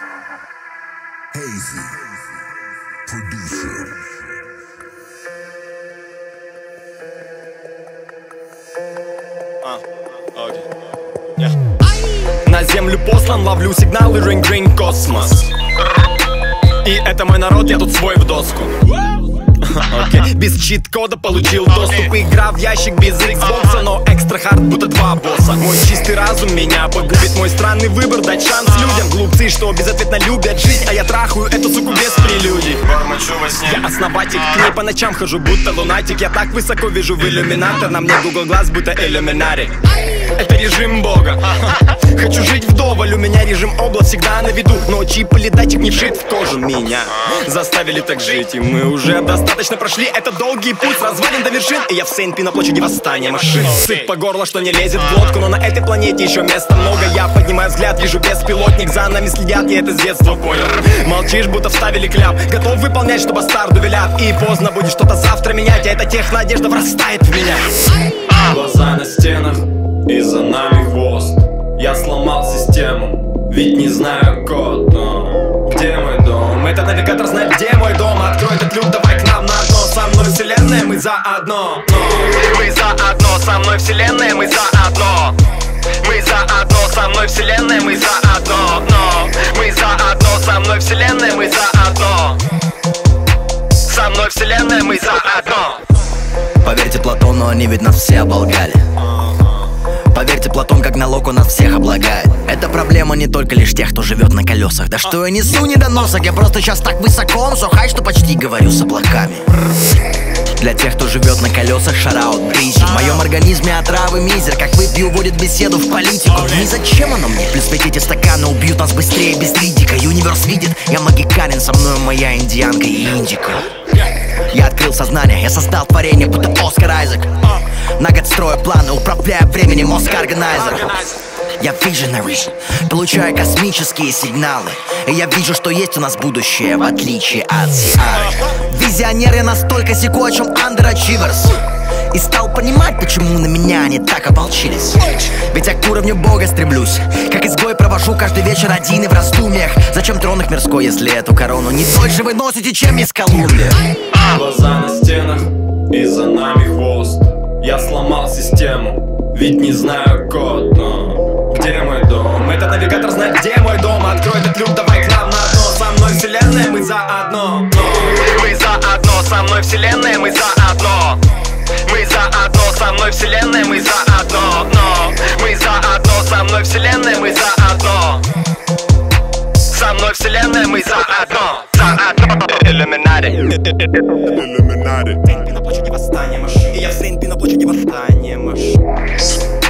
Hazy, producer. На землю послан, ловлю сигналы, ринг-ринг, космос. И это мой народ, я тут свой в доску. Окей. Без чит-кода получил доступ. Игра в ящик без Xbox, но экстра хард, будто два босса. Мой чистый разум меня погубит. Мой странный выбор дать шанс Глупцы, что безответно любят жизнь А я трахаю эту суку без прелюдий. Бормочу во сне Я основатель, к ней по ночам хожу, будто лунатик. Я так высоко вижу в иллюминатор На мне Google глаз, будто иллюминарий. Это режим бога. Хочу жить вдоволь, у меня режим обла всегда на виду. Но чип или датчик не вшит в кожу меня. Заставили так жить, и мы уже достаточно прошли. Это долгий путь развалин до вершин. И я в Сейнт-Пи на площади восстания. Машин Сыт по горло, что не лезет в глотку. Но на этой планете еще места много. Я поднимаю взгляд, вижу беспилотник. За нами следят, я это с детства понял. Молчишь, будто вставили кляп. Готов выполнять, что бастарду велят. И поздно будет что-то завтра менять. А эта технодежда врастает в меня. Глаза на стенах и за нами хвост. Я сломал систему, ведь не знаю код но Где мой дом? Этот навигатор знает, где мой дом. Открой этот люк, давай к нам на дно. Со мной вселенная, мы заодно Но Мы заодно, со мной вселенная, мы заодно Мы заодно, со мной вселенная, мы заодно Но Мы заодно, со мной вселенная, мы заодно Со мной вселенная, мы заодно Поверьте Платону, они ведь нас все оболгали Поверьте, Платон как налог у нас всех облагает. Это проблема не только лишь тех, кто живет на колесах. Да что я несу недоносок, я просто сейчас так высоко Он сухай, что почти говорю с облаками. Для тех, кто живет на колесах, шараут, бризик В моем организме отравы мизер Как выпью, уводит беседу в политику. Ни зачем оно мне? Плюс ведь эти стаканы убьют нас быстрее без ридика Юниверс видит, я магиканин Со мной моя индианка и индика. Я открыл сознание, я создал творение, будто Оскар Айзек. На строю планы, управляя временем, Оскар Органайзер. Я visionary, получаю космические сигналы. И я вижу, что есть у нас будущее, в отличие от CR Визионер я настолько секу, о чем underachievers и стал понимать, почему на меня они так ополчились. Ведь я к уровню бога стремлюсь Как изгой провожу каждый вечер один и в раздумьях. Зачем трон их мирской, если эту корону не дольше вы носите, чем из Колумбия Глаза на стенах и за нами хвост Я сломал систему, ведь не знаю код но Где мой дом? Этот навигатор знает, где мой дом? Открой этот люк, давай к нам на дно. Со мной вселенная, мы заодно Но Мы заодно, со мной вселенная, мы заодно Мы заодно, со мной вселенная, мы заодно Но Мы заодно, со мной вселенная, мы заодно Со мной вселенная, мы заодно Illuminati Illuminati Ты на плачу не восстание машин И я в стрейн, ты на плачу не восстание машин